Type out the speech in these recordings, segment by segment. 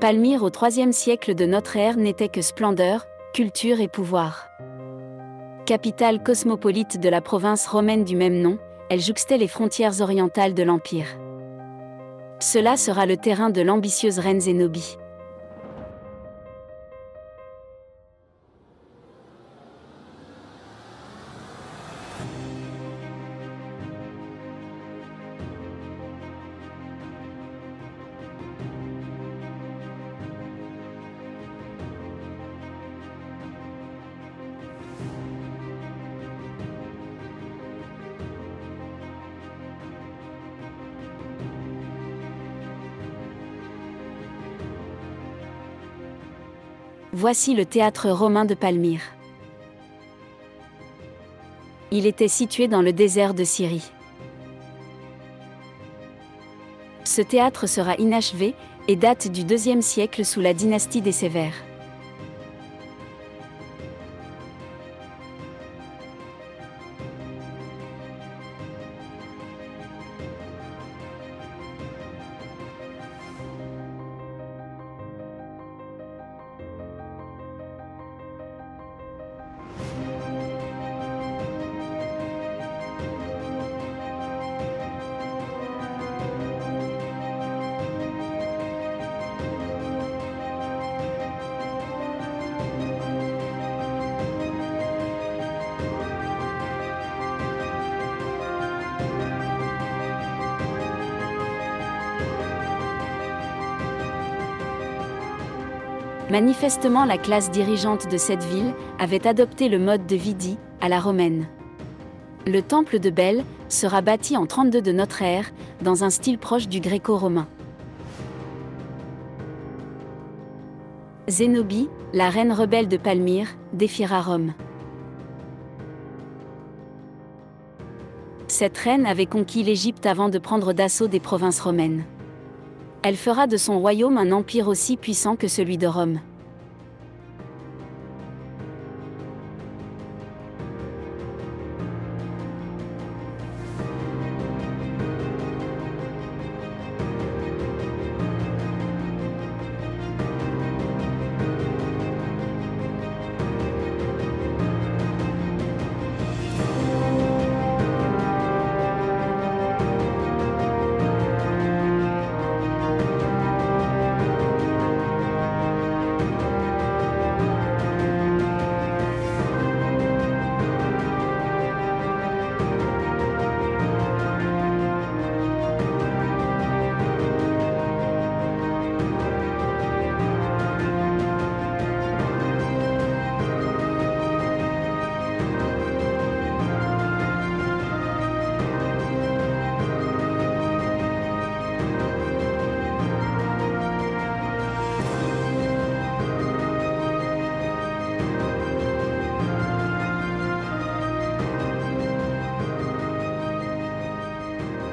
Palmyre au IIIe siècle de notre ère n'était que splendeur, culture et pouvoir. Capitale cosmopolite de la province romaine du même nom, elle jouxtait les frontières orientales de l'Empire. Cela sera le terrain de l'ambitieuse reine Zénobie. Voici le théâtre romain de Palmyre. Il était situé dans le désert de Syrie. Ce théâtre sera inachevé et date du IIe siècle sous la dynastie des Sévères. Manifestement, la classe dirigeante de cette ville avait adopté le mode de vie dit à la romaine. Le temple de Belle sera bâti en 32 de notre ère, dans un style proche du gréco-romain. Zénobie, la reine rebelle de Palmyre, défiera Rome. Cette reine avait conquis l'Égypte avant de prendre d'assaut des provinces romaines. Elle fera de son royaume un empire aussi puissant que celui de Rome.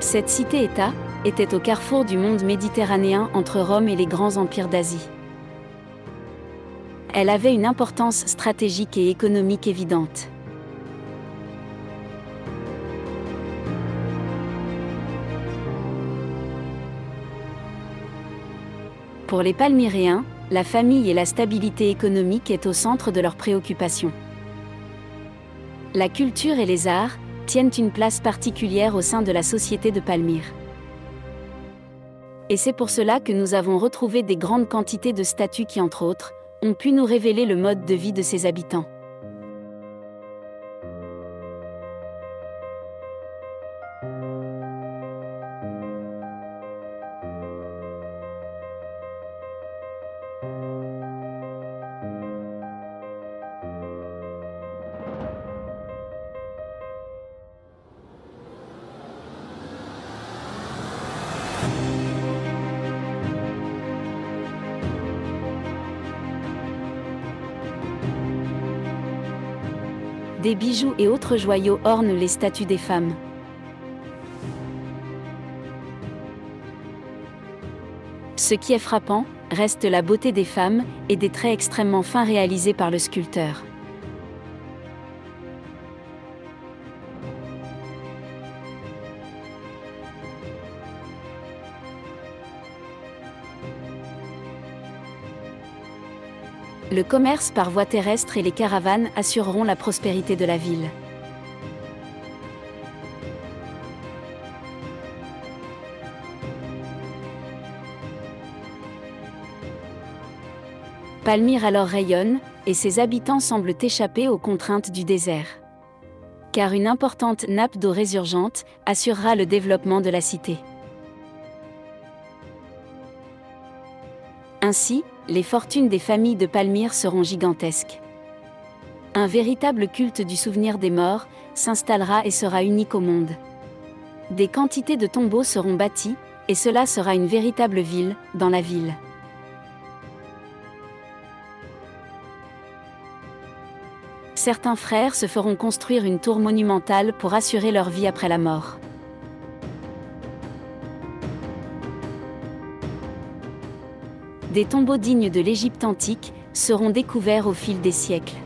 Cette cité-État était au carrefour du monde méditerranéen entre Rome et les grands empires d'Asie. Elle avait une importance stratégique et économique évidente. Pour les Palmyréens, la famille et la stabilité économique est au centre de leurs préoccupations. La culture et les arts, tiennent une place particulière au sein de la société de Palmyre. Et c'est pour cela que nous avons retrouvé des grandes quantités de statues qui, entre autres, ont pu nous révéler le mode de vie de ses habitants. Des bijoux et autres joyaux ornent les statues des femmes. Ce qui est frappant, reste la beauté des femmes et des traits extrêmement fins réalisés par le sculpteur. Le commerce par voie terrestre et les caravanes assureront la prospérité de la ville. Palmyre alors rayonne, et ses habitants semblent échapper aux contraintes du désert. Car une importante nappe d'eau résurgente assurera le développement de la cité. Ainsi, les fortunes des familles de Palmyre seront gigantesques. Un véritable culte du souvenir des morts s'installera et sera unique au monde. Des quantités de tombeaux seront bâtis, et cela sera une véritable ville, dans la ville. certains frères se feront construire une tour monumentale pour assurer leur vie après la mort. Des tombeaux dignes de l'Égypte antique seront découverts au fil des siècles.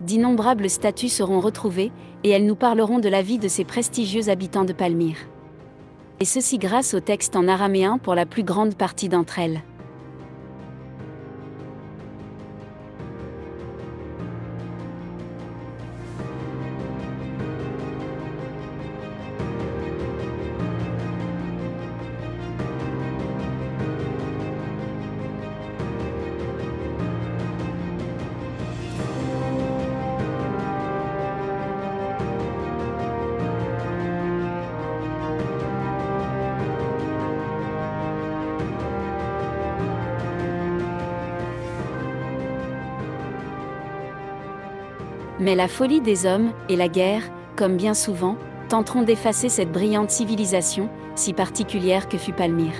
D'innombrables statues seront retrouvées, et elles nous parleront de la vie de ces prestigieux habitants de Palmyre et ceci grâce au texte en araméen pour la plus grande partie d'entre elles. Mais la folie des hommes, et la guerre, comme bien souvent, tenteront d'effacer cette brillante civilisation, si particulière que fut Palmyre.